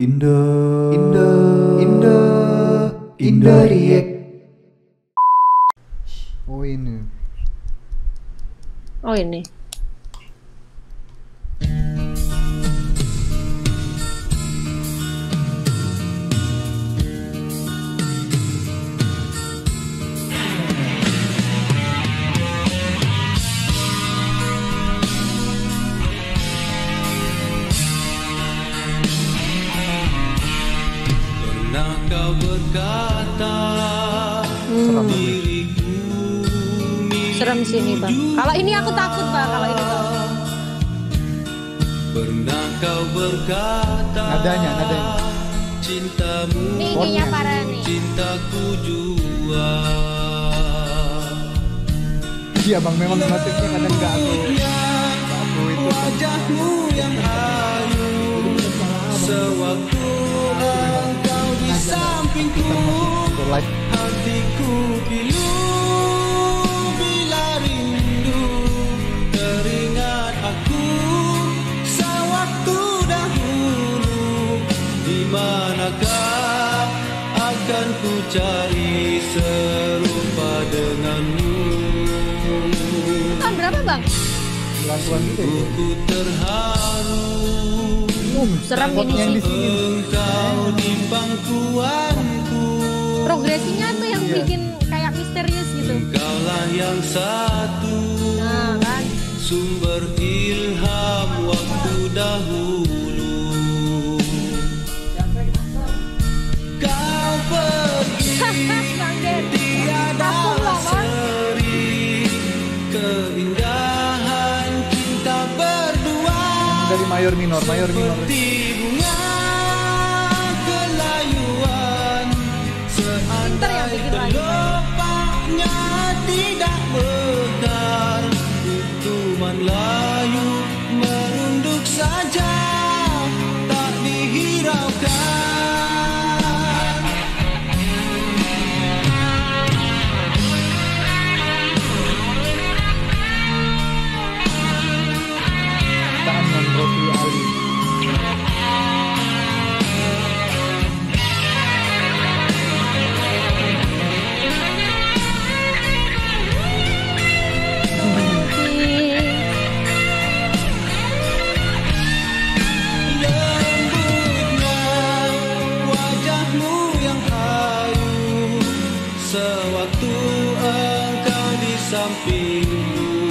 Indo, Indo, Indo, Indo React. Oh ini. Oh ini. Kau berkata diriku Serem sini bang. Kalau ini aku takut bang. Kalau ini bang. Pernah kau berkata Nadanya, nadanya. Cintamu Ini ininya parah nih. cintaku jua Iya bang, memang motifnya kadang nggak aku, aku itu. Wajahmu yang ayu live. Hatiku pilu bila rindu Teringat aku sewaktu dahulu Di manakah akan ku cari serupa denganmu Tahun berapa bang? Lakuan gitu ya. Ku terharu Uh, serem ini sih. Engkau di pangkuanku Progresinya tuh yang Iya. bikin kayak misterius gitu. Engkaulah yang satu Nah kan. Sumber ilham waktu dahulu Kau pergi. Tiada seri Keindahan cinta berdua Dari mayor minor, mayor minor. Pinter yang bikin lagu. Sewaktu engkau di sampingku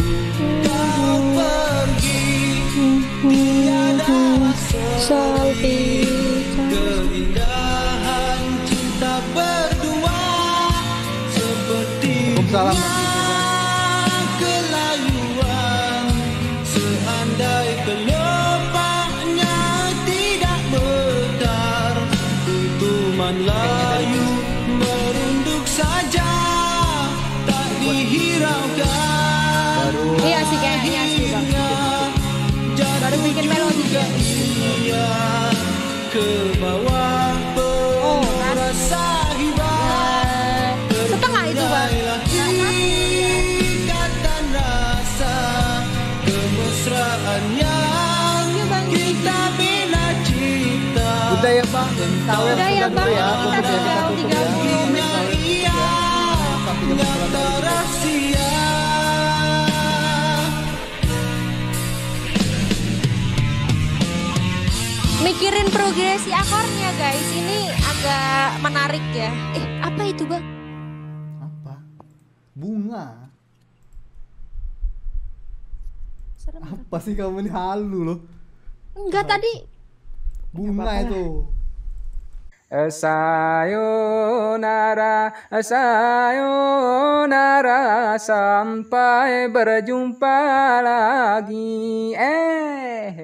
Kau pergi Tiada Selfie. Keindahan cinta berdua Seperti bunga kelayuan Iya sih kayaknya sih bang. Baru bikin melodi. Iya ke bawah Oh, kan? Eh, Setengah itu bang. Ikatan rasa Iya. Kita bina Udah ya bang, tahu Udah ya, Bang. ya. Kita Tutup ya, tinggal ya. menit Sampai jam Nyata 11 rahasia Mikirin progresi akornya guys. Ini agak menarik ya. Eh apa itu bang? Apa? Bunga. Serem. Apa sih kamu ini halu loh? Enggak tadi. Bunga itu. Sayonara, sayonara, sampai berjumpa lagi. Eh.